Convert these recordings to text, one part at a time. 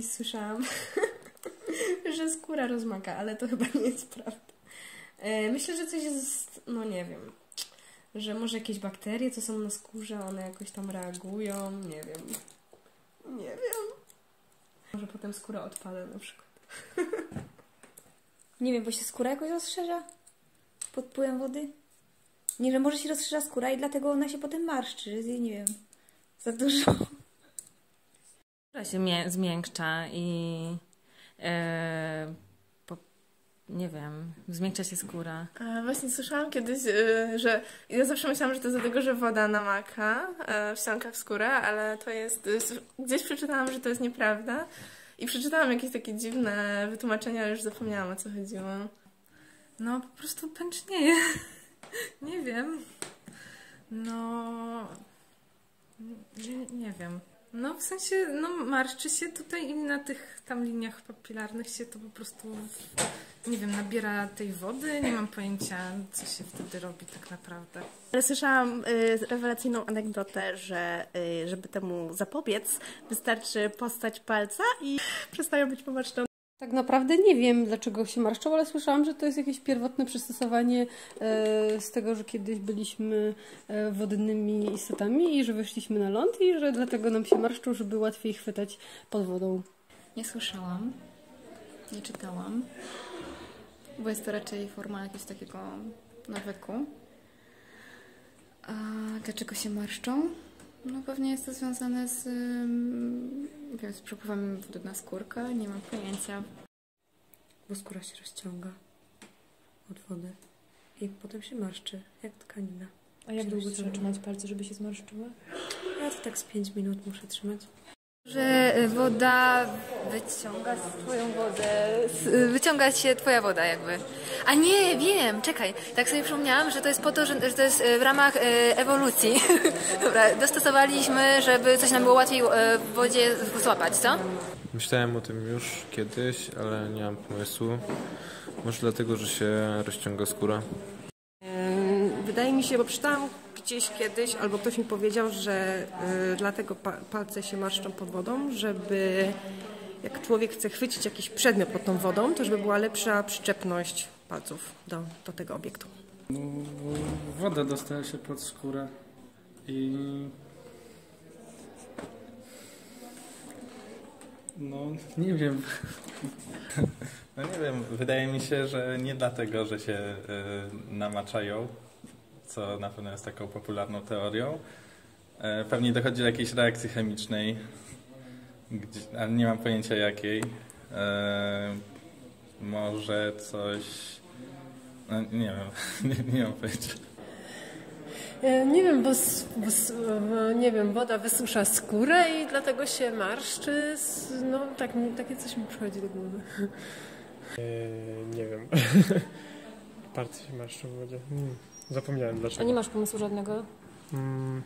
kiedyś słyszałam, że skóra rozmaka, ale to chyba nie jest prawda. E, myślę, że coś jest, no nie wiem, że może jakieś bakterie, co są na skórze, one jakoś tam reagują, nie wiem. Nie wiem. Może potem skóra odpada na przykład. Nie wiem, bo się skóra jakoś rozszerza pod wpływem wody? Nie, że może się rozszerza skóra i dlatego ona się potem marszczy, że nie wiem, za dużo. Skóra się zmiękcza i e, po, nie wiem, zmiękcza się skóra. A, właśnie słyszałam kiedyś, y, że ja zawsze myślałam, że to dlatego, że woda namaka, e, wsiąka w skórę, ale to jest, y, s- gdzieś przeczytałam, że to jest nieprawda i przeczytałam jakieś takie dziwne wytłumaczenia, ale już zapomniałam o co chodziło. No, po prostu pęcznieje. nie wiem. No, nie, nie wiem. No, w sensie, no, marszczy się tutaj i na tych tam liniach papilarnych się to po prostu, nie wiem, nabiera tej wody. Nie mam pojęcia, co się wtedy robi tak naprawdę. Ale słyszałam y, rewelacyjną anegdotę, że y, żeby temu zapobiec, wystarczy postać palca i przestają być pomarszczone. Tak naprawdę nie wiem, dlaczego się marszczą, ale słyszałam, że to jest jakieś pierwotne przystosowanie e, z tego, że kiedyś byliśmy e, wodnymi istotami i że weszliśmy na ląd i że dlatego nam się marszczą, żeby łatwiej chwytać pod wodą. Nie słyszałam, nie czytałam, bo jest to raczej forma jakiegoś takiego nawyku. A dlaczego się marszczą? No pewnie jest to związane z, z przepływem wody na skórkę, nie mam pojęcia. bo skóra się rozciąga od wody i potem się marszczy, jak tkanina. A jak długo trzeba trzymać palce, żeby się zmarszczyły? Ja to tak z 5 minut muszę trzymać. Że woda wyciąga swoją wodę, s- wyciąga się twoja woda jakby. A nie, wiem, czekaj, tak sobie przypomniałam, że to jest po to, że, że to jest e, w ramach e, ewolucji. Dobra, dostosowaliśmy, żeby coś nam było łatwiej e, w wodzie złapać, co? Myślałem o tym już kiedyś, ale nie mam pomysłu. Może dlatego, że się rozciąga skóra. Wydaje mi się, bo czytałam gdzieś kiedyś, albo ktoś mi powiedział, że y, dlatego pa palce się marszczą pod wodą, żeby jak człowiek chce chwycić jakiś przedmiot pod tą wodą, to żeby była lepsza przyczepność palców do, do tego obiektu. Woda dostaje się pod skórę i no nie wiem. No nie wiem, wydaje mi się, że nie dlatego, że się y, namaczają, co na pewno jest taką popularną teorią. E, pewnie dochodzi do jakiejś reakcji chemicznej, ale nie mam pojęcia jakiej. E, może coś. No, nie wiem, nie, nie mam pojęcia. E, Nie wiem, bo, bo nie wiem, woda wysusza skórę i dlatego się marszczy. No, tak, takie coś mi przychodzi do głowy. nie wiem. Się marszczą w wodzie. Hmm, zapomniałem dlaczego. A nie masz pomysłu żadnego? Mm,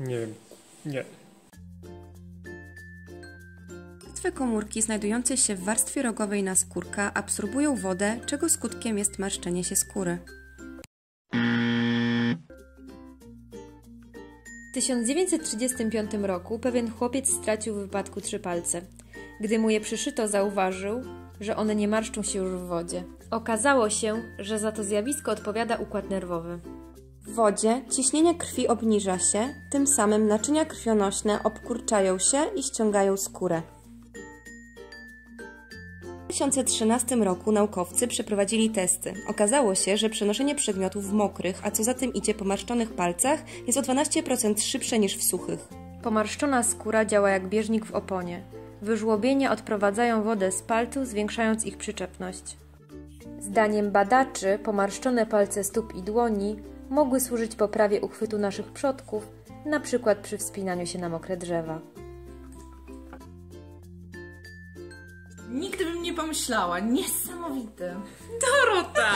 nie wiem. Nie. Martwe komórki znajdujące się w warstwie rogowej naskórka absorbują wodę, czego skutkiem jest marszczenie się skóry. W 1935 roku pewien chłopiec stracił w wypadku trzy palce. Gdy mu je przyszyto, zauważył, że one nie marszczą się już w wodzie. Okazało się, że za to zjawisko odpowiada układ nerwowy. W wodzie ciśnienie krwi obniża się, tym samym naczynia krwionośne obkurczają się i ściągają skórę. W 2013 roku naukowcy przeprowadzili testy. Okazało się, że przenoszenie przedmiotów w mokrych, a co za tym idzie pomarszczonych palcach, jest o 12% szybsze niż w suchych. Pomarszczona skóra działa jak bieżnik w oponie. Wyżłobienia odprowadzają wodę z palców, zwiększając ich przyczepność. Zdaniem badaczy, pomarszczone palce stóp i dłoni mogły służyć poprawie uchwytu naszych przodków, na przykład przy wspinaniu się na mokre drzewa. Nigdy bym nie pomyślała. Niesamowite. Dorota!